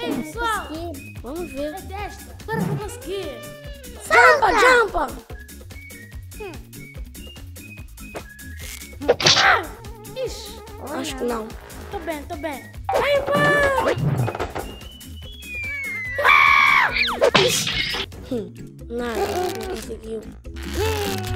Ei, pessoal! Vamos ver. É desta. Agora vou conseguir. Jumpa, jumpa! Ixi, Acho que não. tô bem, tô bem. Hum, nada, não conseguiu. Hum.